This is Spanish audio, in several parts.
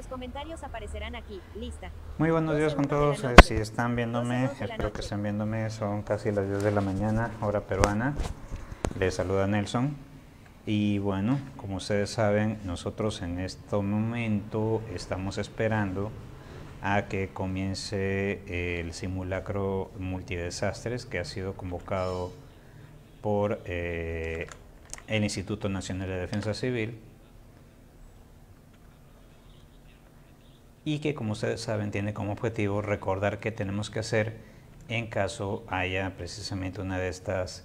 Los comentarios aparecerán aquí. Lista. Muy buenos días con todos. eh. Si están viéndome, espero que estén viéndome. Son casi las 10 de la mañana, hora peruana. Les saluda Nelson. Y bueno, como ustedes saben, nosotros en este momento estamos esperando a que comience eh, el simulacro multidesastres que ha sido convocado por eh, el Instituto Nacional de Defensa Civil y que como ustedes saben tiene como objetivo recordar qué tenemos que hacer en caso haya precisamente una de estas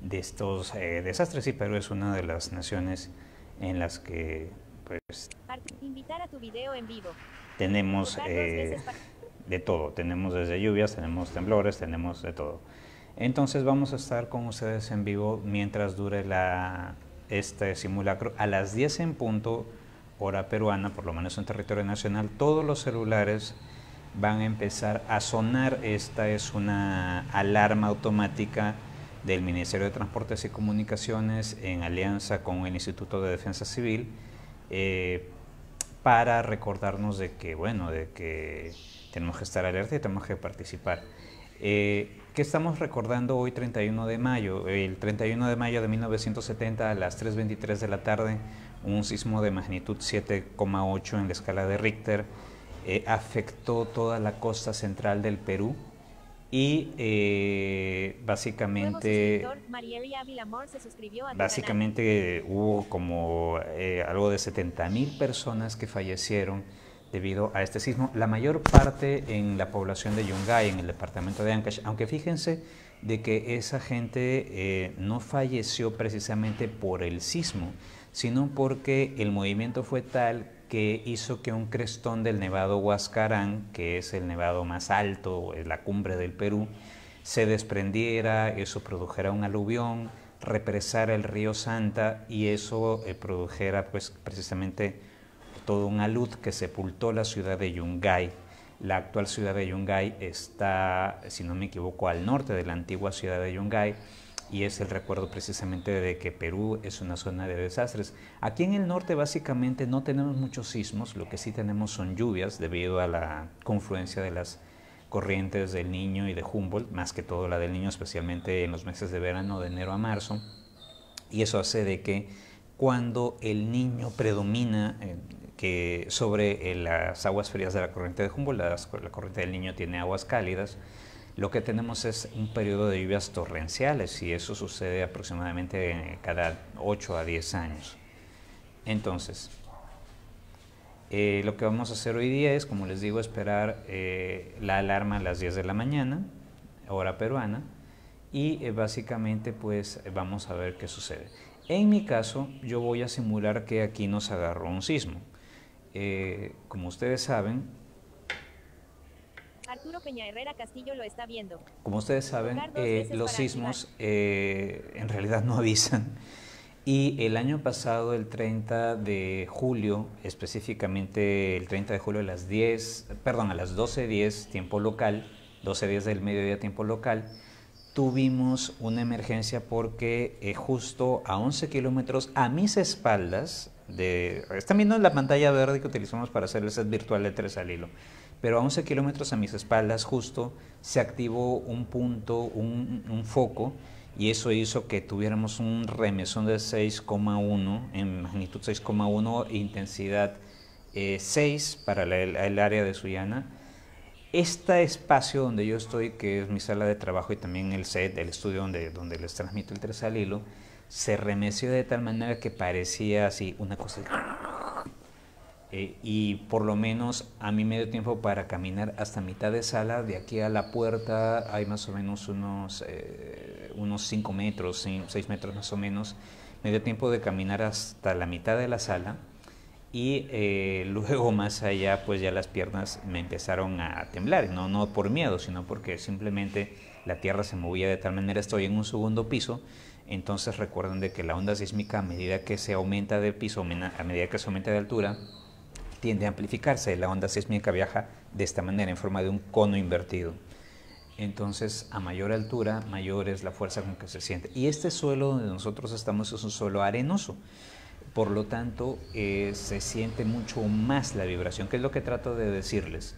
de estos eh, desastres y Perú es una de las naciones en las que pues Invitar a tu video en vivo. tenemos eh, de todo, tenemos desde lluvias, tenemos temblores, tenemos de todo. Entonces vamos a estar con ustedes en vivo mientras dure la, este simulacro. A las 10 en punto, hora peruana, por lo menos en territorio nacional, todos los celulares van a empezar a sonar. Esta es una alarma automática del Ministerio de Transportes y Comunicaciones en alianza con el Instituto de Defensa Civil. eh, para recordarnos de que, bueno, de que tenemos que estar alerta y tenemos que participar. Eh, ¿Qué estamos recordando hoy, 31 de mayo? El 31 de mayo de 1970 a las 3.23 de la tarde, un sismo de magnitud 7,8 en la escala de Richter eh, afectó toda la costa central del Perú y eh, básicamente... se Básicamente hubo como eh, algo de 70 mil personas que fallecieron debido a este sismo, la mayor parte en la población de Yungay, en el departamento de Ancash, aunque fíjense de que esa gente eh, no falleció precisamente por el sismo, sino porque el movimiento fue tal que hizo que un crestón del nevado Huascarán, que es el nevado más alto, es la cumbre del Perú, se desprendiera, eso produjera un aluvión, represara el río Santa y eso eh, produjera pues precisamente todo un alud que sepultó la ciudad de Yungay. La actual ciudad de Yungay está, si no me equivoco, al norte de la antigua ciudad de Yungay y es el recuerdo precisamente de que Perú es una zona de desastres. Aquí en el norte básicamente no tenemos muchos sismos, lo que sí tenemos son lluvias debido a la confluencia de las corrientes del Niño y de Humboldt, más que todo la del Niño, especialmente en los meses de verano, de enero a marzo. Y eso hace de que cuando el Niño predomina eh, que sobre eh, las aguas frías de la corriente de Humboldt, la corriente del Niño tiene aguas cálidas, lo que tenemos es un periodo de lluvias torrenciales y eso sucede aproximadamente eh, cada 8 a 10 años. Entonces, eh, lo que vamos a hacer hoy día es, como les digo, esperar eh, la alarma a las 10 de la mañana, hora peruana, y eh, básicamente pues vamos a ver qué sucede. En mi caso, yo voy a simular que aquí nos agarró un sismo. Eh, como ustedes saben, Arturo Peña Herrera Castillo lo está viendo. Como ustedes saben, eh, los sismos eh, en realidad no avisan. Y el año pasado, el 30 de julio, específicamente el 30 de julio a las 10, perdón, a las 12.10 tiempo local, 12.10 del mediodía tiempo local, tuvimos una emergencia porque eh, justo a 11 kilómetros a mis espaldas, de, están viendo la pantalla verde que utilizamos para hacer el set virtual de tres al hilo, pero a 11 kilómetros a mis espaldas justo se activó un punto, un, foco, y eso hizo que tuviéramos un remesón de 6,1 en magnitud 6,1 e intensidad eh, 6 para la- el, área de Sullana. Este espacio donde yo estoy, que es mi sala de trabajo y también el set, el estudio donde, donde les transmito el al hilo, se remeció de tal manera que parecía así una cosa. Eh, y por lo menos a mí me dio tiempo para caminar hasta mitad de sala, de aquí a la puerta hay más o menos unos, eh, unos 5 metros, 6 metros más o menos. Me dio tiempo de caminar hasta la mitad de la sala y eh, luego más allá pues ya las piernas me empezaron a temblar, no, no por miedo, sino porque simplemente la tierra se movía de tal manera, estoy en un segundo piso, entonces recuerden de que la onda sísmica a medida que se aumenta de piso, a medida que se aumenta de altura, tiende a amplificarse, la onda sísmica viaja de esta manera, en forma de un cono invertido. Entonces, a mayor altura, mayor es la fuerza con que se siente. Y este suelo donde nosotros estamos es un suelo arenoso. Por lo tanto, eh, se siente mucho más la vibración, que es lo que trato de decirles.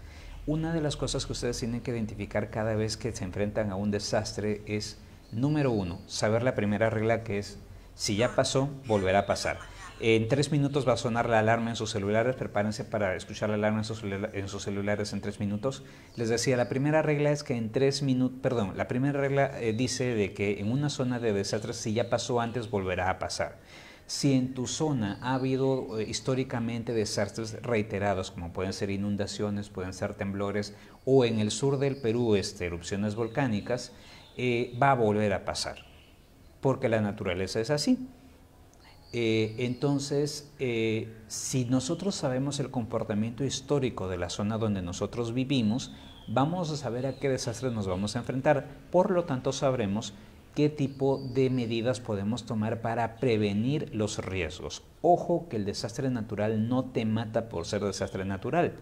Una de las cosas que ustedes tienen que identificar cada vez que se enfrentan a un desastre es, número uno, saber la primera regla que es, si ya pasó, volverá a pasar. En tres minutos va a sonar la alarma en sus celulares, prepárense para escuchar la alarma en sus, celulares en tres minutos. Les decía, la primera regla es que en tres minutos, perdón, la primera regla eh, dice de que en una zona de desastres, si ya pasó antes, volverá a pasar. Si en tu zona ha habido eh, históricamente desastres reiterados, como pueden ser inundaciones, pueden ser temblores, o en el sur del Perú este, erupciones volcánicas, eh, va a volver a pasar, porque la naturaleza es así. Eh, entonces, eh, si nosotros sabemos el comportamiento histórico de la zona donde nosotros vivimos, vamos a saber a qué desastres nos vamos a enfrentar. Por lo tanto, sabremos qué tipo de medidas podemos tomar para prevenir los riesgos. Ojo que el desastre natural no te mata por ser desastre natural.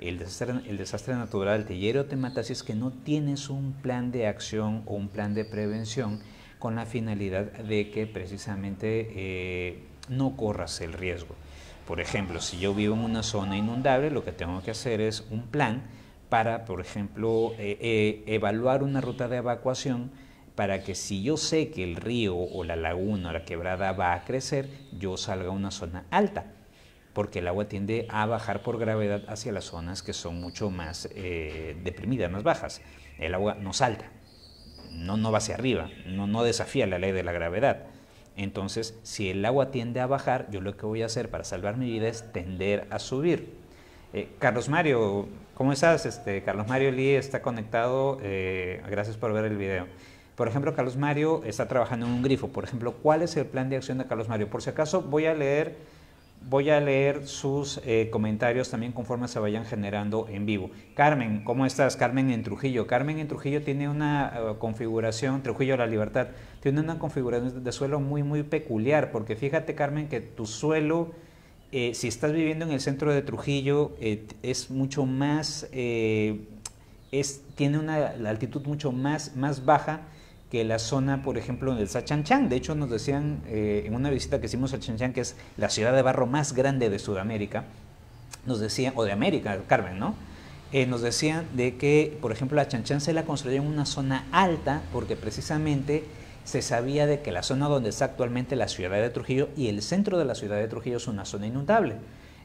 El desastre, el desastre natural te hiere o te mata si es que no tienes un plan de acción o un plan de prevención con la finalidad de que precisamente eh, no corras el riesgo. Por ejemplo, si yo vivo en una zona inundable, lo que tengo que hacer es un plan para, por ejemplo, eh, eh, evaluar una ruta de evacuación para que si yo sé que el río o la laguna o la quebrada va a crecer, yo salga a una zona alta, porque el agua tiende a bajar por gravedad hacia las zonas que son mucho más deprimidas, más bajas. El agua no salta, no, no va hacia arriba, no, no desafía la ley de la gravedad. Entonces, si el agua tiende a bajar, yo lo que voy a hacer para salvar mi vida es tender a subir. Eh, Carlos Mario, ¿cómo estás? Este, Carlos Mario Lee está conectado, eh, gracias por ver el video. Por ejemplo, Carlos Mario está trabajando en un grifo. Por ejemplo, ¿cuál es el plan de acción de Carlos Mario? Por si acaso, voy a leer Voy a leer sus eh, comentarios también conforme se vayan generando en vivo. Carmen, ¿cómo estás? Carmen en Trujillo. Carmen en Trujillo tiene una eh, configuración, Trujillo la Libertad, tiene una configuración de suelo muy, muy peculiar, porque fíjate, Carmen, que tu suelo, eh, si estás viviendo en el centro de Trujillo, es mucho más, es, tiene una altitud mucho más, más baja que la zona, por ejemplo, del Sachanchán. De hecho, nos decían eh, en una visita que hicimos a Sachanchán, que es la ciudad de barro más grande de Sudamérica, nos decían, o de América, Carmen, ¿no? Eh, nos decían de que, por ejemplo, la Chanchán se la construyó en una zona alta porque precisamente se sabía de que la zona donde está actualmente la ciudad de Trujillo y el centro de la ciudad de Trujillo es una zona inundable.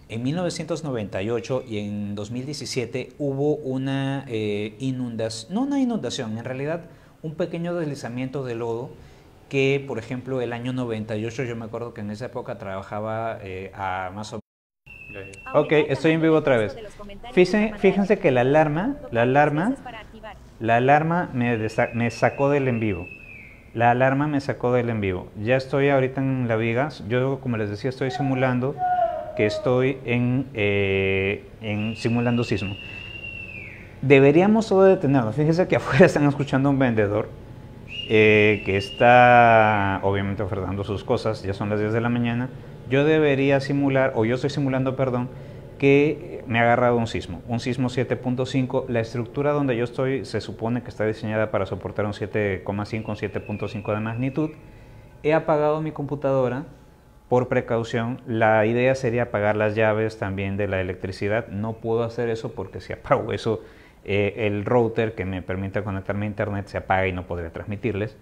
En 1998 y en 2017 hubo una eh, inundación, no una inundación, en realidad un pequeño deslizamiento de lodo que, por ejemplo, el año 98, yo me acuerdo que en esa época trabajaba eh, a más o menos... Ok, estoy en vivo otra vez. Fíjense, fíjense que la alarma, la alarma, la alarma me, me sacó del en vivo. La alarma me sacó del en vivo. Ya estoy ahorita en la viga. Yo, como les decía, estoy simulando que estoy en, eh, en simulando sismo. Deberíamos todo detenerlo. Fíjese que afuera están escuchando a un vendedor eh, que está obviamente ofertando sus cosas, ya son las 10 de la mañana. Yo debería simular, o yo estoy simulando, perdón, que me ha agarrado un sismo, un sismo 7.5. La estructura donde yo estoy se supone que está diseñada para soportar un 7,5, un 7.5 de magnitud. He apagado mi computadora por precaución. La idea sería apagar las llaves también de la electricidad. No puedo hacer eso porque si apago eso eh, el router que me permite conectarme a internet se apaga y no podré transmitirles.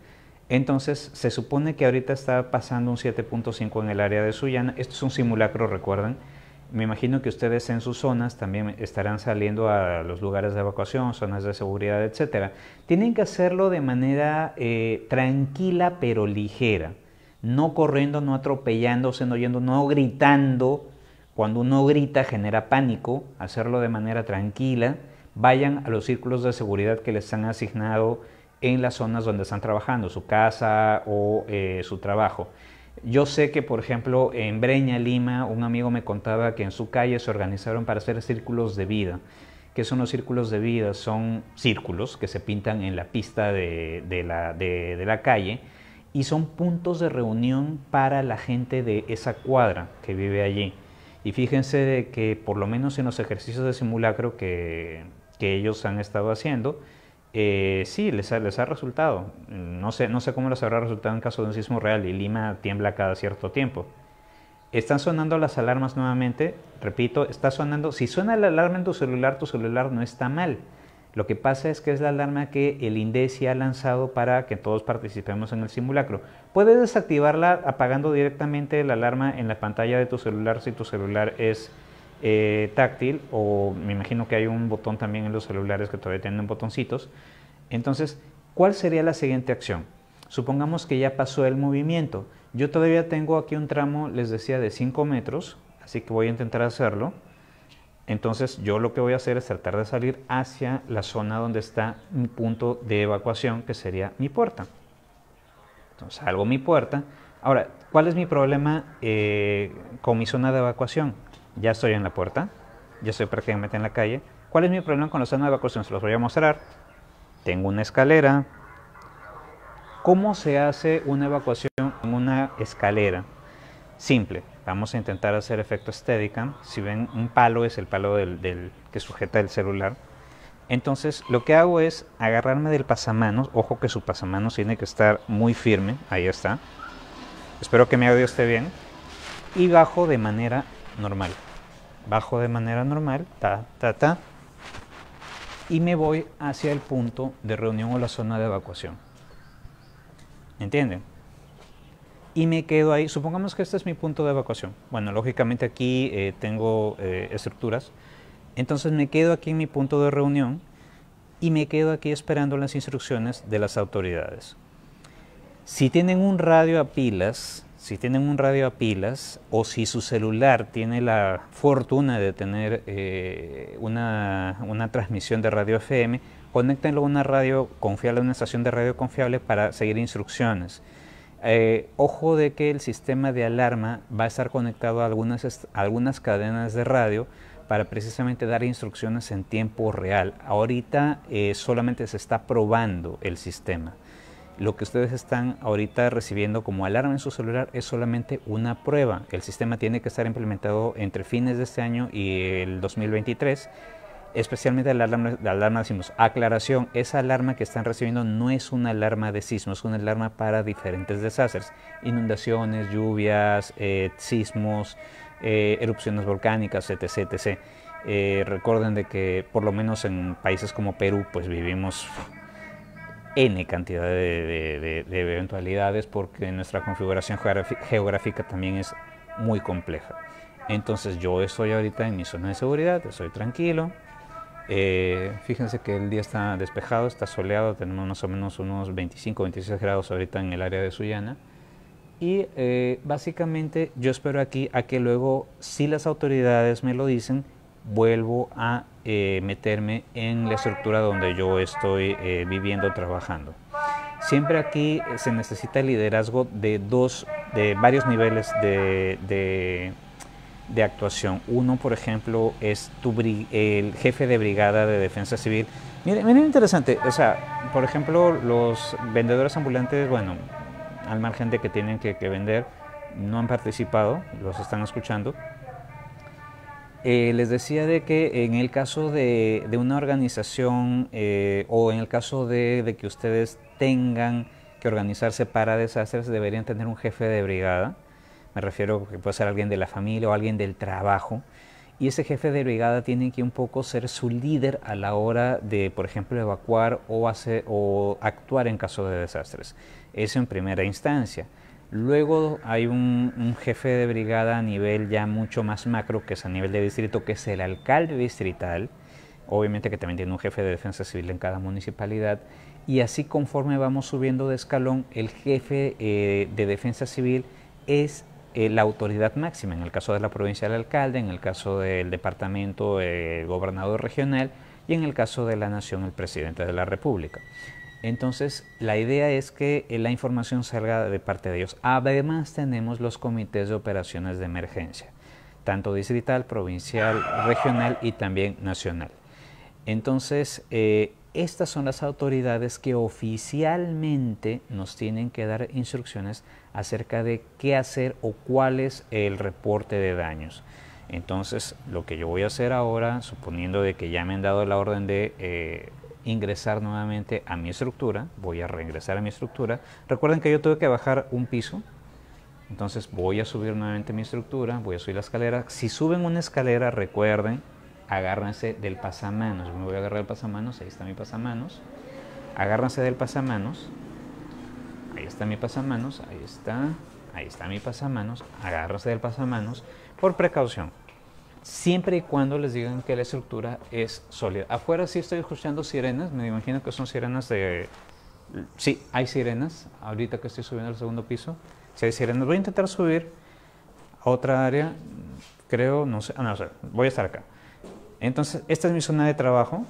Entonces, se supone que ahorita está pasando un 7.5 en el área de Sullana. Esto es un simulacro, recuerden. Me imagino que ustedes en sus zonas también estarán saliendo a los lugares de evacuación, zonas de seguridad, etc. Tienen que hacerlo de manera eh, tranquila pero ligera. No corriendo, no atropellándose, no yendo, no gritando. Cuando uno grita genera pánico. Hacerlo de manera tranquila vayan a los círculos de seguridad que les han asignado en las zonas donde están trabajando, su casa o eh, su trabajo. Yo sé que, por ejemplo, en Breña, Lima, un amigo me contaba que en su calle se organizaron para hacer círculos de vida. ¿Qué son los círculos de vida? Son círculos que se pintan en la pista de, la, de la calle y son puntos de reunión para la gente de esa cuadra que vive allí. Y fíjense de que por lo menos en los ejercicios de simulacro que que ellos han estado haciendo, eh, sí, les ha, les ha resultado. No sé, no sé cómo les habrá resultado en caso de un sismo real y Lima tiembla cada cierto tiempo. Están sonando las alarmas nuevamente. Repito, está sonando. Si suena la alarma en tu celular, tu celular no está mal. Lo que pasa es que es la alarma que el INDECI ha lanzado para que todos participemos en el simulacro. Puedes desactivarla apagando directamente la alarma en la pantalla de tu celular si tu celular es eh, táctil o me imagino que hay un botón también en los celulares que todavía tienen botoncitos. Entonces, ¿cuál sería la siguiente acción? Supongamos que ya pasó el movimiento. Yo todavía tengo aquí un tramo, les decía, de 5 metros, así que voy a intentar hacerlo. Entonces yo lo que voy a hacer es tratar de salir hacia la zona donde está mi punto de evacuación, que sería mi puerta. Entonces salgo mi puerta. Ahora, ¿cuál es mi problema eh, con mi zona de evacuación? Ya estoy en la puerta, ya estoy prácticamente en la calle. ¿Cuál es mi problema con la zona de evacuación? Se los voy a mostrar. Tengo una escalera. ¿Cómo se hace una evacuación en una escalera? Simple. Vamos a intentar hacer efecto Steadicam. Si ven, un palo es el palo del, que sujeta el celular. Entonces, lo que hago es agarrarme del pasamanos. Ojo que su pasamanos tiene que estar muy firme. Ahí está. Espero que mi audio esté bien. Y bajo de manera normal. Bajo de manera normal. Ta, ta, ta. Y me voy hacia el punto de reunión o la zona de evacuación. ¿Entienden? y me quedo ahí. Supongamos que este es mi punto de evacuación. Bueno, lógicamente aquí eh, tengo eh, estructuras. Entonces me quedo aquí en mi punto de reunión y me quedo aquí esperando las instrucciones de las autoridades. Si tienen un radio a pilas, si tienen un radio a pilas o si su celular tiene la fortuna de tener eh, una, una transmisión de radio FM, conéctenlo a una radio confiable, a una estación de radio confiable para seguir instrucciones. Eh, ojo de que el sistema de alarma va a estar conectado a algunas, algunas cadenas de radio para precisamente dar instrucciones en tiempo real. Ahorita eh, solamente se está probando el sistema. Lo que ustedes están ahorita recibiendo como alarma en su celular es solamente una prueba. El sistema tiene que estar implementado entre fines de este año y el 2023 especialmente la alarma, la alarma de sismos. Aclaración, esa alarma que están recibiendo no es una alarma de sismos, es una alarma para diferentes desastres, inundaciones, lluvias, eh, sismos, eh, erupciones volcánicas, etc. etc. Eh, recuerden de que por lo menos en países como Perú pues vivimos N cantidad de, de eventualidades porque nuestra configuración geográfica también es muy compleja. Entonces yo estoy ahorita en mi zona de seguridad, estoy tranquilo, eh, fíjense que el día está despejado, está soleado, tenemos más o menos unos 25, 26 grados ahorita en el área de Sullana. Y eh, básicamente yo espero aquí a que luego, si las autoridades me lo dicen, vuelvo a eh, meterme en la estructura donde yo estoy viviendo, trabajando. Siempre aquí se necesita el liderazgo de dos, de varios niveles de de actuación. Uno, por ejemplo, es tu, el jefe de brigada de defensa civil. Miren, miren interesante, o sea, por ejemplo, los vendedores ambulantes, bueno, al margen de que tienen que, vender, no han participado, los están escuchando. Eh, les decía de que en el caso de, una organización eh, o en el caso de, que ustedes tengan que organizarse para desastres, deberían tener un jefe de brigada me refiero que puede ser alguien de la familia o alguien del trabajo, y ese jefe de brigada tiene que un poco ser su líder a la hora de, por ejemplo, evacuar o, hacer, o actuar en caso de desastres. Eso en primera instancia. Luego hay un, jefe de brigada a nivel ya mucho más macro, que es a nivel de distrito, que es el alcalde distrital, obviamente que también tiene un jefe de defensa civil en cada municipalidad, y así conforme vamos subiendo de escalón, el jefe eh, de defensa civil es eh, la autoridad máxima, en el caso de la provincia del alcalde, en el caso del departamento el gobernador regional y en el caso de la nación el presidente de la república. Entonces, la idea es que eh, la información salga de parte de ellos. Además, tenemos los comités de operaciones de emergencia, tanto distrital, provincial, regional y también nacional. Entonces, eh, estas son las autoridades que oficialmente nos tienen que dar instrucciones acerca de qué hacer o cuál es el reporte de daños. Entonces, lo que yo voy a hacer ahora, suponiendo de que ya me han dado la orden de eh, ingresar nuevamente a mi estructura, voy a reingresar a mi estructura. Recuerden que yo tuve que bajar un piso, Entonces voy a subir nuevamente mi estructura, voy a subir la escalera. Si suben una escalera, recuerden, agárrense del pasamanos. Me voy a agarrar el pasamanos, ahí está mi pasamanos. Agárrense del pasamanos. Ahí está mi pasamanos, ahí está, ahí está mi pasamanos. Agárrense del pasamanos por precaución. Siempre y cuando les digan que la estructura es sólida. Afuera sí estoy escuchando sirenas, me imagino que son sirenas de... Sí, hay sirenas, ahorita que estoy subiendo al segundo piso. Si hay sirenas, voy a intentar subir a otra área, creo, no sé, ah, no sé, voy a estar acá. Entonces, esta es mi zona de trabajo.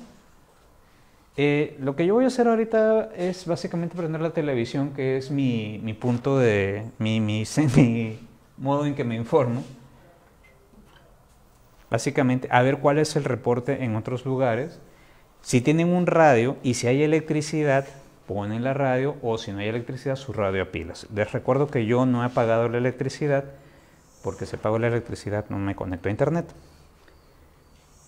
Eh, lo que yo voy a hacer ahorita es básicamente prender la televisión, que es mi, mi punto de, mi, mi, mi modo en que me informo. Básicamente, a ver cuál es el reporte en otros lugares. Si tienen un radio y si hay electricidad, ponen la radio o si no hay electricidad, su radio a pilas. Les recuerdo que yo no he apagado la electricidad porque si apago la electricidad no me conecto a internet.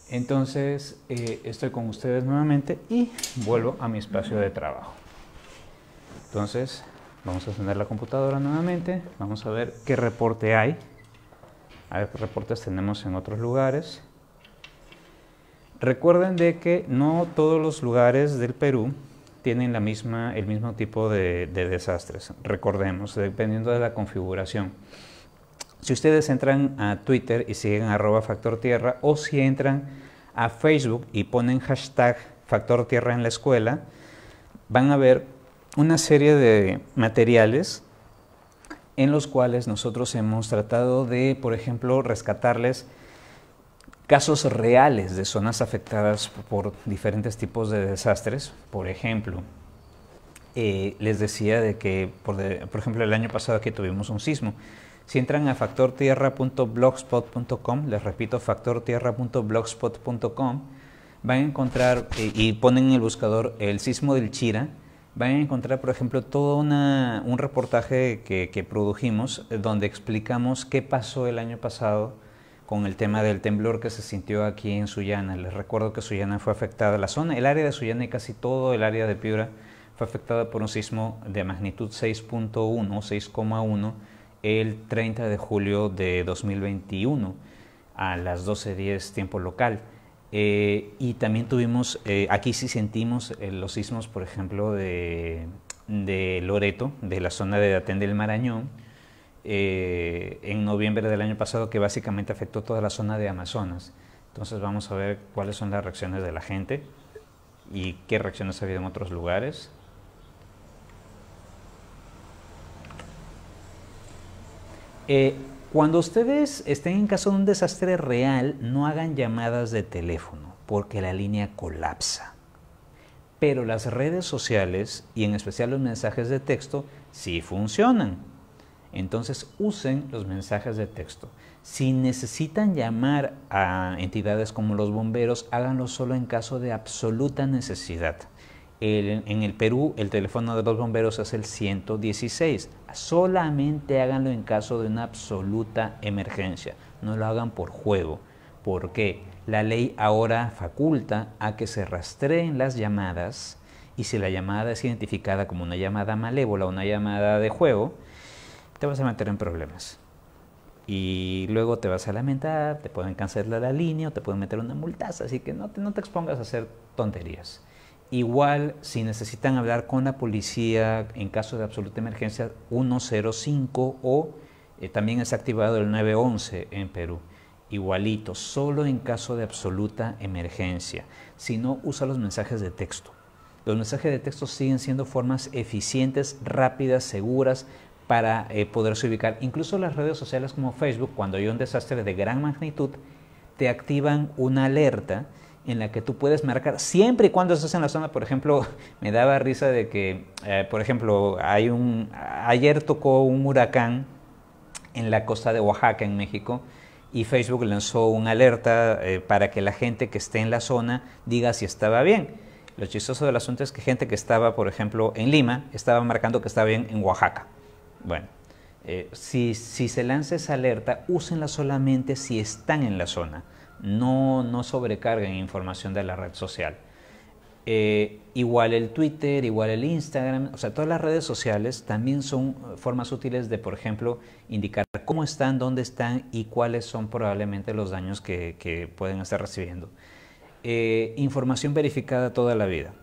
Entonces eh, estoy con ustedes nuevamente y vuelvo a mi espacio de trabajo. Entonces vamos a encender la computadora nuevamente, vamos a ver qué reporte hay, a ver qué reportes tenemos en otros lugares. Recuerden de que no todos los lugares del Perú tienen la misma, el mismo tipo de, de desastres. Recordemos, dependiendo de la configuración. Si ustedes entran a Twitter y siguen arroba factor tierra o si entran a Facebook y ponen hashtag factor tierra en la escuela, van a ver una serie de materiales en los cuales nosotros hemos tratado de, por ejemplo, rescatarles casos reales de zonas afectadas por diferentes tipos de desastres. Por ejemplo, eh, les decía de que, por, ejemplo, el año pasado aquí tuvimos un sismo. Si entran a factortierra.blogspot.com, les repito, factortierra.blogspot.com, van a encontrar eh, y ponen en el buscador el sismo del Chira, van a encontrar, por ejemplo, todo una, un reportaje que, que, produjimos eh, donde explicamos qué pasó el año pasado con el tema del temblor que se sintió aquí en Sullana. Les recuerdo que Sullana fue afectada, la zona, el área de Sullana y casi todo el área de Piura fue afectada por un sismo de magnitud 6.1, 6,1 el 30 de julio de 2021 a las 12.10 tiempo local. Eh, y también tuvimos, eh, aquí sí sentimos eh, los sismos, por ejemplo, de, Loreto, de la zona de Datén del Marañón, en noviembre del año pasado, que básicamente afectó toda la zona de Amazonas. Entonces vamos a ver cuáles son las reacciones de la gente y qué reacciones ha habido en otros lugares. Cuando ustedes estén en caso de un desastre real, no hagan llamadas de teléfono porque la línea colapsa. Pero las redes sociales y en especial los mensajes de texto sí funcionan. Entonces usen los mensajes de texto. Si necesitan llamar a entidades como los bomberos, háganlo solo en caso de absoluta necesidad en el Perú el teléfono de los bomberos es el 116. Solamente háganlo en caso de una absoluta emergencia. No lo hagan por juego. Porque la ley ahora faculta a que se rastreen las llamadas y si la llamada es identificada como una llamada malévola una llamada de juego, te vas a meter en problemas. Y luego te vas a lamentar, te pueden cancelar la línea o te pueden meter una multaza. Así que no te expongas a hacer tonterías. Igual, si necesitan hablar con la policía en caso de absoluta emergencia, 105 o eh, también es activado el 911 en Perú. Igualito, solo en caso de absoluta emergencia. Si no, usa los mensajes de texto. Los mensajes de texto siguen siendo formas eficientes, rápidas, seguras para eh, poderse ubicar. Incluso las redes sociales como Facebook, cuando hay un desastre de gran magnitud, te activan una alerta en la que tú puedes marcar siempre y cuando estés en la zona, por ejemplo, me daba risa de que, eh, por ejemplo, hay un, ayer tocó un huracán en la costa de Oaxaca, en México, y Facebook lanzó una alerta eh, para que la gente que esté en la zona diga si estaba bien. Lo chistoso del asunto es que gente que estaba, por ejemplo, en Lima, estaba marcando que estaba bien en Oaxaca. Bueno, eh, si, si se lanza esa alerta, úsenla solamente si están en la zona no, no sobrecarguen información de la red social. Eh, igual el Twitter, igual el Instagram, o sea, todas las redes sociales también son formas útiles de, por ejemplo, indicar cómo están, dónde están y cuáles son probablemente los daños que, pueden estar recibiendo. Eh, información verificada toda la vida.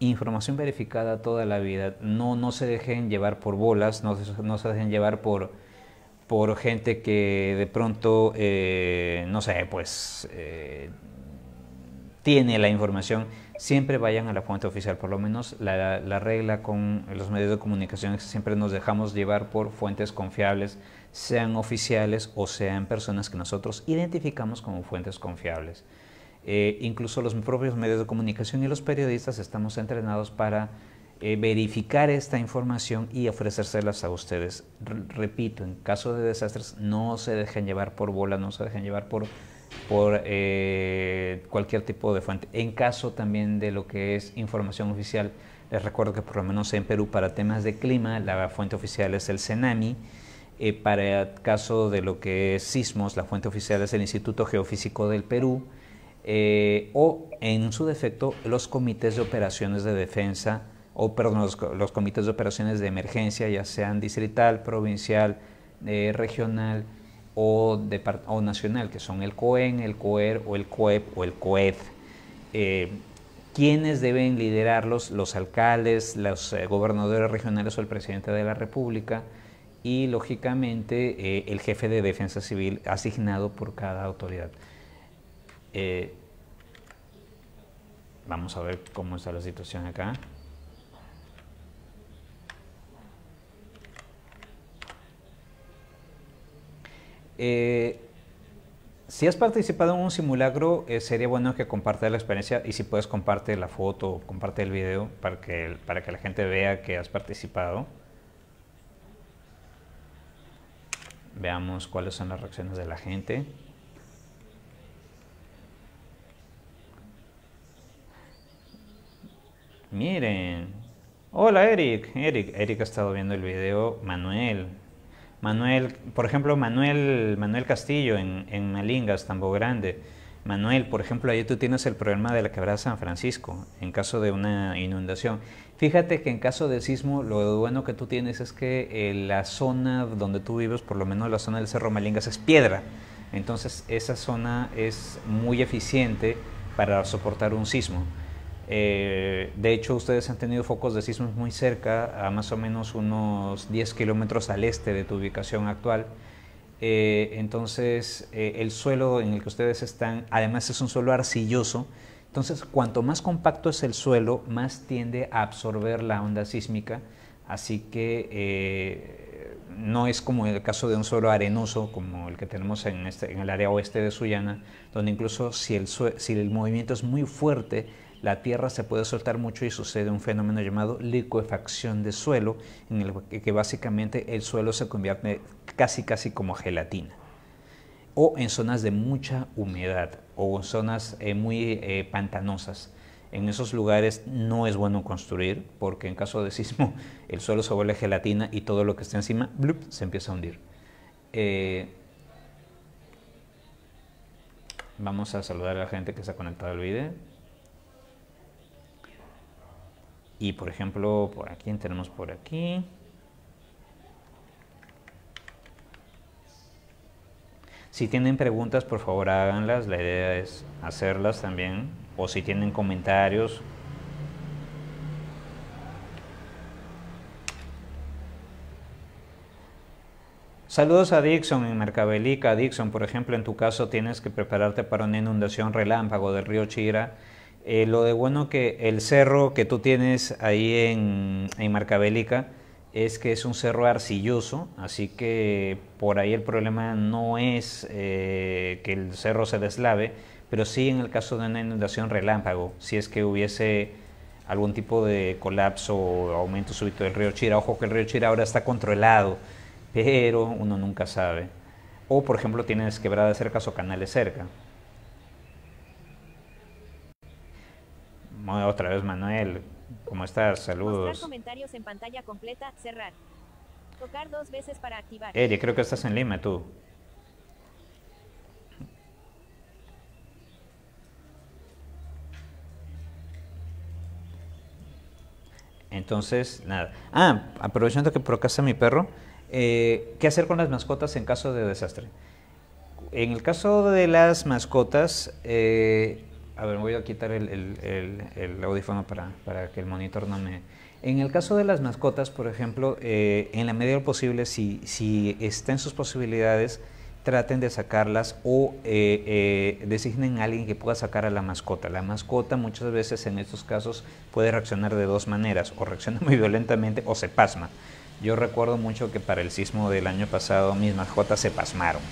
Información verificada toda la vida. No, no se dejen llevar por bolas, no, no se dejen llevar por, por gente que de pronto, eh, no sé, pues tiene la información siempre vayan a la fuente oficial. Por lo menos la, regla con los medios de comunicación es que siempre nos dejamos llevar por fuentes confiables, sean oficiales o sean personas que nosotros identificamos como fuentes confiables. Eh, incluso los propios medios de comunicación y los periodistas estamos entrenados para eh, verificar esta información y ofrecérselas a ustedes. repito, en caso de desastres, no se dejen llevar por bola, no se dejen llevar por eh, cualquier tipo de fuente. En caso también de lo que es información oficial, les recuerdo que por lo menos en Perú para temas de clima la fuente oficial es el CENAMI. Eh, para el caso de lo que es sismos, la fuente oficial es el Instituto Geofísico del Perú. O en su defecto los comités de operaciones de defensa o perdón, los comités de operaciones de emergencia, ya sean distrital, provincial, regional, o, o nacional, que son el COEN, el COER o el COEP o el COED. Eh, ¿Quiénes deben liderarlos? Los alcaldes, los eh, gobernadores regionales o el presidente de la República y, lógicamente, eh, el jefe de defensa civil asignado por cada autoridad. vamos a ver cómo está la situación acá. Eh, si has participado en un simulacro, eh, sería bueno que compartas la experiencia y si puedes comparte la foto, comparte el video para que, para que la gente vea que has participado. Veamos cuáles son las reacciones de la gente. Miren. Hola Eric. Eric, Eric ha estado viendo el video. Manuel, Manuel, por ejemplo, Manuel, Manuel Castillo en, en Malingas, Tambo Grande. Manuel, por ejemplo, ahí tú tienes el problema de la quebrada San Francisco en caso de una inundación. Fíjate que en caso de sismo, lo bueno que tú tienes es que eh, la zona donde tú vives, por lo menos la zona del Cerro Malingas, es piedra. Entonces, esa zona es muy eficiente para soportar un sismo. Eh, de hecho, ustedes han tenido focos de sismos muy cerca, a más o menos unos 10 kilómetros al este de tu ubicación actual. Eh, entonces, eh, el suelo en el que ustedes están, además es un suelo arcilloso, entonces cuanto más compacto es el suelo, más tiende a absorber la onda sísmica, así que no es como el caso de un suelo arenoso como el que tenemos en, este, el área oeste de Sullana, donde incluso si el movimiento es muy fuerte, la tierra se puede soltar mucho y sucede un fenómeno llamado liquefacción de suelo, en el que básicamente el suelo se convierte casi casi como gelatina. O en zonas de mucha humedad o en zonas eh, muy eh, pantanosas. En esos lugares no es bueno construir porque en caso de sismo el suelo se vuelve gelatina y todo lo que está encima se empieza a hundir. Eh, vamos a saludar a la gente que se ha conectado al video. Y por ejemplo, por aquí tenemos por aquí. Si tienen preguntas, por favor háganlas. La idea es hacerlas también. O si tienen comentarios. Saludos a Dixon en Mercabelica. Dixon, por ejemplo, en tu caso tienes que prepararte para una inundación relámpago del río Chira eh, lo de bueno que el cerro que tú tienes ahí en, en Marcabélica es que es un cerro arcilloso, así que por ahí el problema no es eh, que el cerro se deslave, pero sí en el caso de una inundación relámpago, si es que hubiese algún tipo de colapso o aumento súbito del río Chira. Ojo que el río Chira ahora está controlado, pero uno nunca sabe. O por ejemplo tienes quebradas cercas o canales cerca. Otra vez Manuel, ¿cómo estás? Saludos. Mostrar comentarios en pantalla completa, cerrar. Tocar dos veces para activar. Eri, creo que estás en Lima tú. Entonces, nada. Ah, aprovechando que por acá está mi perro, eh, ¿qué hacer con las mascotas en caso de desastre? En el caso de las mascotas, eh, a ver, voy a quitar el, audífono para, para, que el monitor no me... En el caso de las mascotas, por ejemplo, eh, en la medida de lo posible, si, si está en sus posibilidades, traten de sacarlas o eh, eh, designen a alguien que pueda sacar a la mascota. La mascota muchas veces en estos casos puede reaccionar de dos maneras, o reacciona muy violentamente o se pasma. Yo recuerdo mucho que para el sismo del año pasado mis mascotas se pasmaron.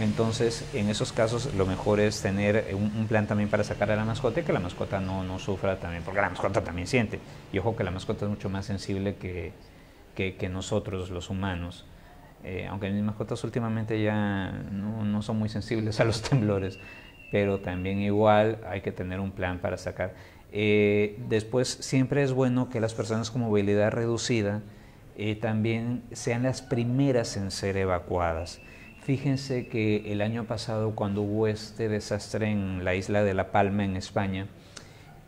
Entonces, en esos casos lo mejor es tener un, plan también para sacar a la mascota y que la mascota no, no, sufra también, porque la mascota también siente. Y ojo que la mascota es mucho más sensible que, que, nosotros los humanos. Eh, aunque mis mascotas últimamente ya no, son muy sensibles a los temblores, pero también igual hay que tener un plan para sacar. Eh, después siempre es bueno que las personas con movilidad reducida eh, también sean las primeras en ser evacuadas. Fíjense que el año pasado cuando hubo este desastre en la isla de La Palma en España,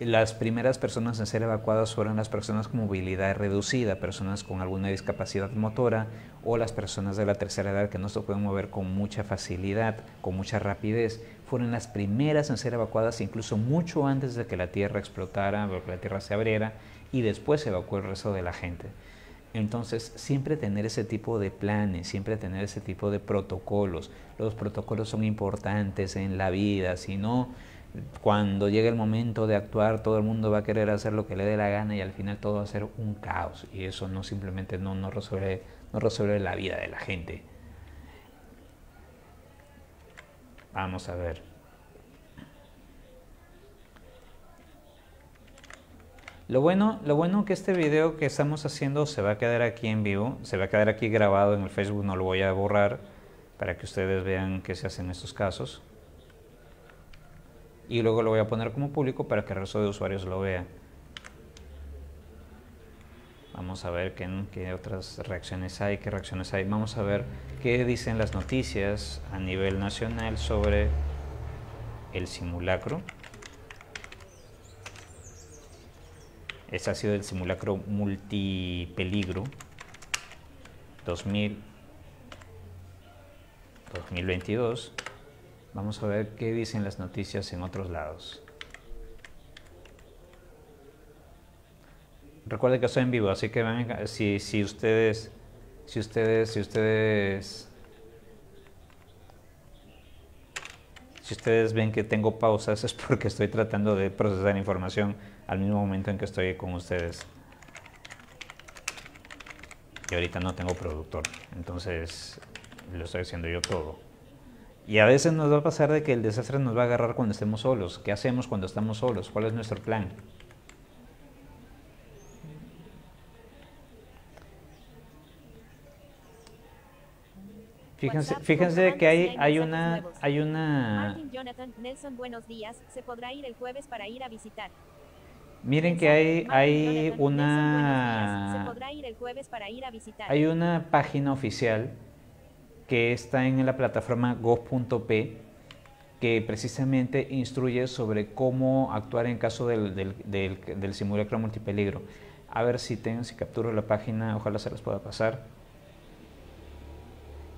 las primeras personas en ser evacuadas fueron las personas con movilidad reducida, personas con alguna discapacidad motora o las personas de la tercera edad que no se pueden mover con mucha facilidad, con mucha rapidez. Fueron las primeras en ser evacuadas incluso mucho antes de que la tierra explotara o que la tierra se abriera y después se evacuó el resto de la gente. Entonces, siempre tener ese tipo de planes, siempre tener ese tipo de protocolos. Los protocolos son importantes en la vida, si no cuando llegue el momento de actuar, todo el mundo va a querer hacer lo que le dé la gana y al final todo va a ser un caos. Y eso no simplemente no, no, resuelve, no resuelve la vida de la gente. Vamos a ver. Lo bueno, lo bueno que este video que estamos haciendo se va a quedar aquí en vivo, se va a quedar aquí grabado en el Facebook, no lo voy a borrar para que ustedes vean qué se hace en estos casos y luego lo voy a poner como público para que el resto de usuarios lo vean. Vamos a ver qué, otras reacciones hay, qué reacciones hay. Vamos a ver qué dicen las noticias a nivel nacional sobre el simulacro. Este ha sido el simulacro multipeligro 2000, 2022. Vamos a ver qué dicen las noticias en otros lados. Recuerden que estoy en vivo, así que si, si ustedes, si ustedes, si ustedes, si ustedes ven que tengo pausas es porque estoy tratando de procesar información al mismo momento en que estoy con ustedes. Y ahorita no tengo productor, entonces lo estoy haciendo yo todo. Y a veces nos va a pasar de que el desastre nos va a agarrar cuando estemos solos. ¿Qué hacemos cuando estamos solos? ¿Cuál es nuestro plan? Fíjense, fíjense que hay, hay una, hay una. Martin Jonathan Nelson, buenos días. Se podrá ir el jueves para ir a visitar. Miren que hay, hay una. Se podrá ir el jueves para ir a visitar. Hay una página oficial que está en la plataforma gov.p que precisamente instruye sobre cómo actuar en caso del, del, del, simulacro multipeligro. A ver si tengo, si capturo la página, ojalá se las pueda pasar.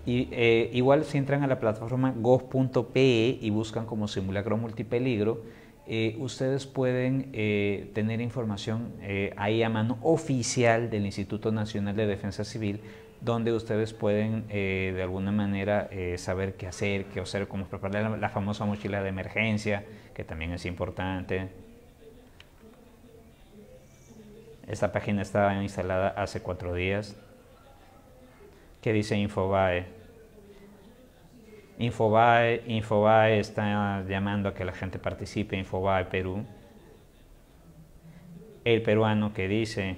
Y, eh, igual si entran a la plataforma gov.pe y buscan como simulacro multipeligro, eh, ustedes pueden eh, tener información ahí a mano oficial del Instituto Nacional de Defensa Civil donde ustedes pueden eh, de alguna manera eh, saber qué hacer, qué hacer, cómo preparar la, famosa mochila de emergencia, que también es importante. Esta página estaba instalada hace cuatro días. ¿Qué dice Infobae? Infobae, Infobae está llamando a que la gente participe, Infobae Perú. El peruano que dice,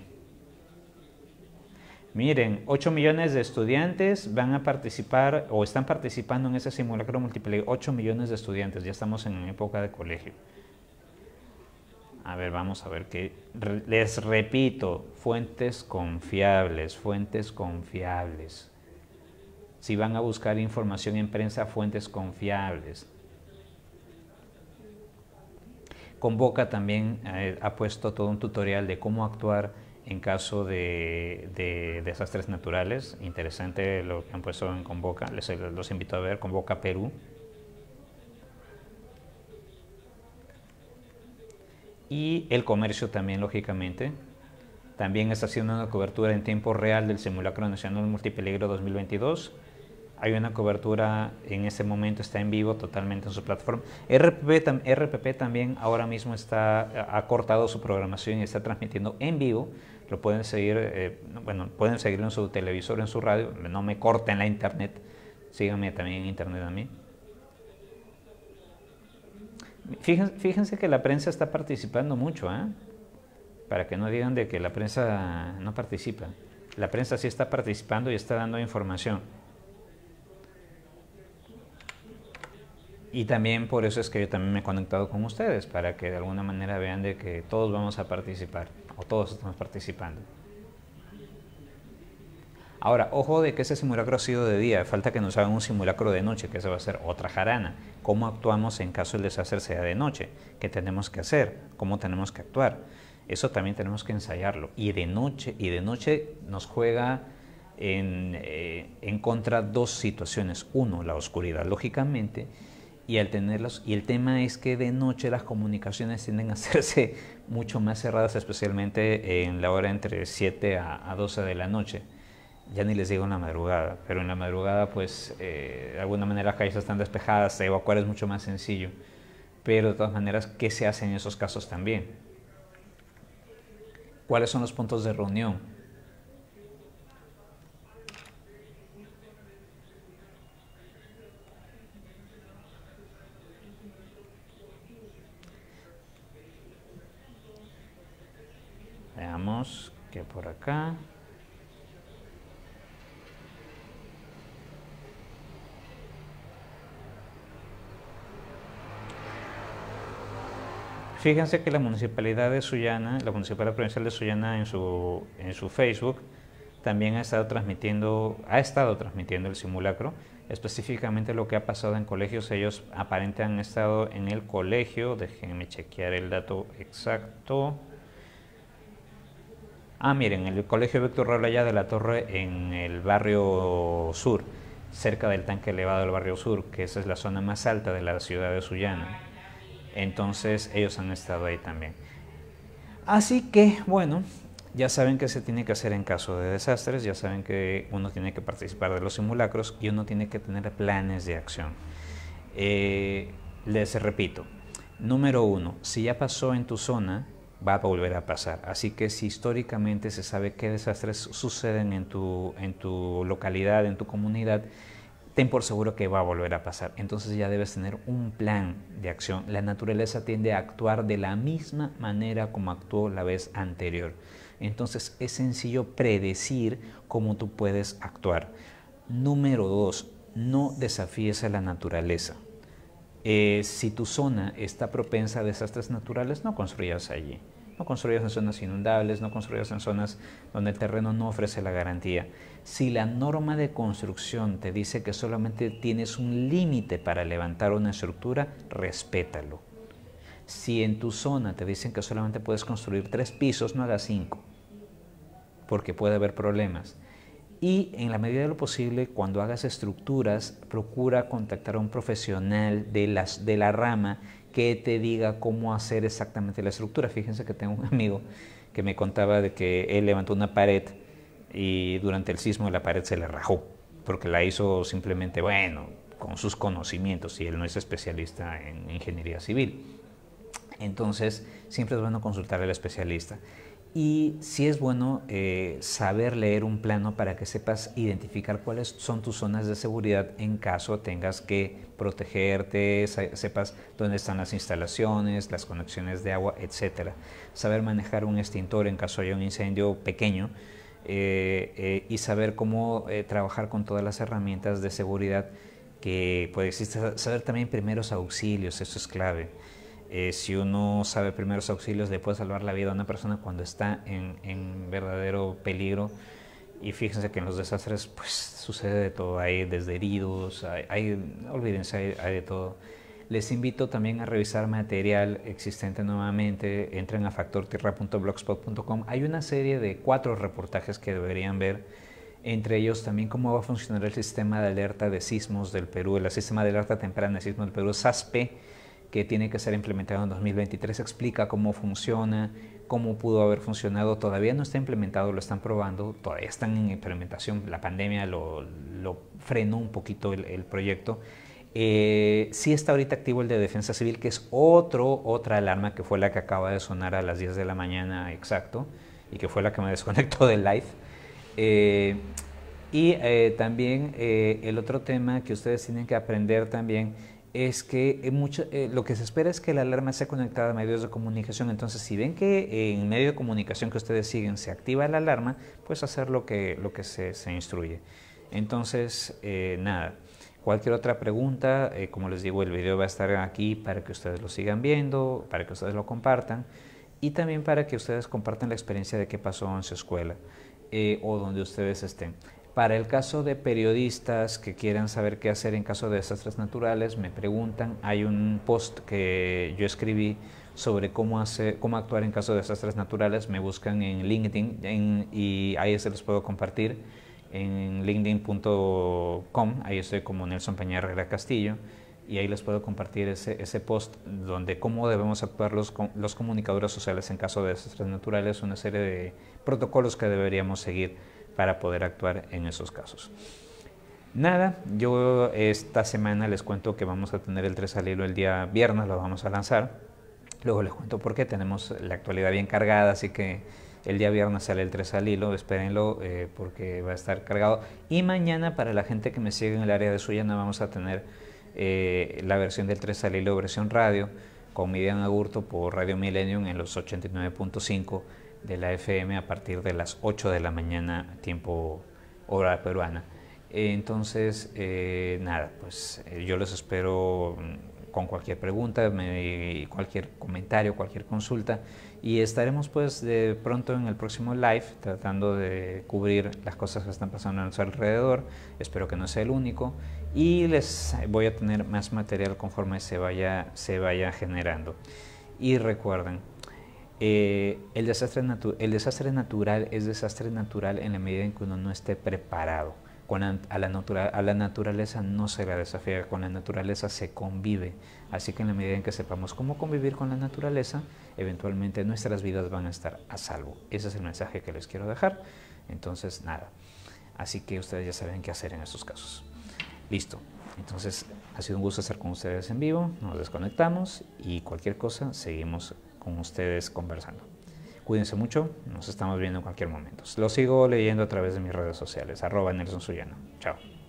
Miren, 8 millones de estudiantes van a participar o están participando en ese simulacro múltiple. 8 millones de estudiantes, ya estamos en época de colegio. A ver, vamos a ver qué. Les repito, fuentes confiables, fuentes confiables. Si van a buscar información en prensa, fuentes confiables. Convoca también, eh, ha puesto todo un tutorial de cómo actuar en caso de, desastres naturales. Interesante lo que han puesto en Convoca, les los invito a ver, Convoca Perú. Y el comercio también, lógicamente. También está haciendo una cobertura en tiempo real del Simulacro Nacional Multipeligro 2022 hay una cobertura en este momento, está en vivo totalmente en su plataforma. RPP, RPP también ahora mismo está, ha cortado su programación y está transmitiendo en vivo. Lo pueden seguir, eh, bueno, pueden seguirlo en su televisor, en su radio. No me corten la internet. Síganme también en internet a mí. Fíjense, fíjense que la prensa está participando mucho, ¿eh? Para que no digan de que la prensa no participa. La prensa sí está participando y está dando información. Y también por eso es que yo también me he conectado con ustedes, para que de alguna manera vean de que todos vamos a participar, o todos estamos participando. Ahora, ojo de que ese simulacro ha sido de día, falta que nos hagan un simulacro de noche, que esa va a ser otra jarana. ¿Cómo actuamos en caso el desastre sea de noche? ¿Qué tenemos que hacer? ¿Cómo tenemos que actuar? Eso también tenemos que ensayarlo. Y de noche, y de noche nos juega en, eh, en contra dos situaciones. Uno, la oscuridad, lógicamente, y al tenerlos, y el tema es que de noche las comunicaciones tienden a hacerse mucho más cerradas, especialmente en la hora entre 7 a, 12 de la noche. Ya ni les digo en la madrugada, pero en la madrugada pues eh, de alguna manera las calles están despejadas, evacuar es mucho más sencillo. Pero de todas maneras, ¿qué se hace en esos casos también? ¿Cuáles son los puntos de reunión? Veamos que por acá. Fíjense que la Municipalidad de Sullana, la Municipalidad Provincial de Sullana en su, en su Facebook también ha estado transmitiendo, ha estado transmitiendo el simulacro, específicamente lo que ha pasado en colegios. Ellos aparentemente han estado en el colegio, déjenme chequear el dato exacto. Ah, miren, el Colegio Víctor allá de la Torre en el barrio sur, cerca del tanque elevado del barrio sur, que esa es la zona más alta de la ciudad de Sullana. Entonces ellos han estado ahí también. Así que, bueno, ya saben que se tiene que hacer en caso de desastres, ya saben que uno tiene que participar de los simulacros y uno tiene que tener planes de acción. Eh, les repito, número uno, si ya pasó en tu zona, va a volver a pasar. Así que si históricamente se sabe qué desastres suceden en tu, en tu localidad, en tu comunidad, ten por seguro que va a volver a pasar. Entonces ya debes tener un plan de acción. La naturaleza tiende a actuar de la misma manera como actuó la vez anterior. Entonces es sencillo predecir cómo tú puedes actuar. Número dos, no desafíes a la naturaleza. Eh, si tu zona está propensa a desastres naturales, no construyas allí. No construyas en zonas inundables, no construyas en zonas donde el terreno no ofrece la garantía. Si la norma de construcción te dice que solamente tienes un límite para levantar una estructura, respétalo. Si en tu zona te dicen que solamente puedes construir tres pisos, no hagas cinco, porque puede haber problemas. Y en la medida de lo posible, cuando hagas estructuras, procura contactar a un profesional de, las, de la rama que te diga cómo hacer exactamente la estructura. Fíjense que tengo un amigo que me contaba de que él levantó una pared y durante el sismo la pared se le rajó, porque la hizo simplemente, bueno, con sus conocimientos y él no es especialista en ingeniería civil. Entonces, siempre es bueno consultar al especialista. Y sí es bueno eh, saber leer un plano para que sepas identificar cuáles son tus zonas de seguridad en caso tengas que protegerte, sepas dónde están las instalaciones, las conexiones de agua, etc. Saber manejar un extintor en caso haya un incendio pequeño eh, eh, y saber cómo trabajar con todas las herramientas de seguridad que puede existir. Saber también primeros auxilios, eso es clave. Eh, si uno sabe primeros auxilios, le puede salvar la vida a una persona cuando está en, verdadero peligro. Y fíjense que en los desastres pues sucede de todo, hay desde heridos, hay, olvídense, hay, de todo. Les invito también a revisar material existente nuevamente. Entren a factortierra.blogspot.com. Hay una serie de cuatro reportajes que deberían ver. Entre ellos también cómo va a funcionar el sistema de alerta de sismos del Perú, el sistema de alerta temprana de sismos del Perú, SASPE, que tiene que ser implementado en 2023. Explica cómo funciona, cómo pudo haber funcionado. Todavía no está implementado, lo están probando, todavía están en implementación. La pandemia lo, frenó un poquito el proyecto eh, sí está ahorita activo el de defensa civil, que es otro, otra alarma que fue la que acaba de sonar a las 10 de la mañana exacto y que fue la que me desconectó del live. Eh, y eh, también eh, el otro tema que ustedes tienen que aprender también es que mucho, lo que se espera es que la alarma sea conectada a medios de comunicación. Entonces, si ven que en medio de comunicación que ustedes siguen se activa la alarma, pues hacer lo que, lo que se, se instruye. Entonces, nada. Cualquier otra pregunta, eh, como les digo, el video va a estar aquí para que ustedes lo sigan viendo, para que ustedes lo compartan y también para que ustedes compartan la experiencia de qué pasó en su escuela eh, o donde ustedes estén. Para el caso de periodistas que quieran saber qué hacer en caso de desastres naturales, me preguntan, hay un post que yo escribí sobre cómo, hacer, cómo actuar en caso de desastres naturales, me buscan en LinkedIn y ahí se los puedo compartir. En linkedin.com, ahí estoy como Nelson Peña Herrera Castillo, y ahí les puedo compartir ese, post donde cómo debemos actuar los, los comunicadores sociales en caso de desastres naturales, una serie de protocolos que deberíamos seguir para poder actuar en esos casos. Nada, yo esta semana les cuento que vamos a tener el 3 al hilo el día viernes, lo vamos a lanzar. Luego les cuento por qué, tenemos la actualidad bien cargada, así que el día viernes sale el 3 al hilo, espérenlo eh, porque va a estar cargado. Y mañana para la gente que me sigue en el área de Suyana vamos a tener eh, la versión del 3 al hilo, versión radio, con Midian Agurto por Radio Millennium en los 89.5 de la FM a partir de las 8 de la mañana, tiempo hora peruana. Entonces, eh, nada, pues yo los espero con cualquier pregunta, cualquier comentario, cualquier consulta y estaremos pues de pronto en el próximo live tratando de cubrir las cosas que están pasando a nuestro alrededor. Espero que no sea el único y les voy a tener más material conforme se vaya, se vaya generando. Y recuerden, eh, el, desastre el desastre natural es desastre natural en la medida en que uno no esté preparado a, la a la naturaleza no se la desafía, con la naturaleza se convive. Así que en la medida en que sepamos cómo convivir con la naturaleza, eventualmente nuestras vidas van a estar a salvo. Ese es el mensaje que les quiero dejar. Entonces, nada. Así que ustedes ya saben qué hacer en estos casos. Listo. Entonces, ha sido un gusto estar con ustedes en vivo. Nos desconectamos y cualquier cosa, seguimos con ustedes conversando. Cuídense mucho, nos estamos viendo en cualquier momento. Lo sigo leyendo a través de mis redes sociales, arroba Nelson Suyano. Chao.